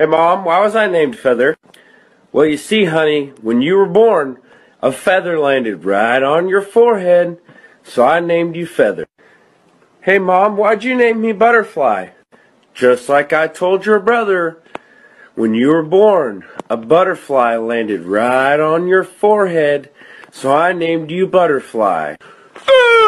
Hey, Mom, why was I named Feather? Well, you see, honey, when you were born, a feather landed right on your forehead, so I named you Feather. Hey, Mom, why'd you name me Butterfly? Just like I told your brother, when you were born, a butterfly landed right on your forehead, so I named you Butterfly. Ah!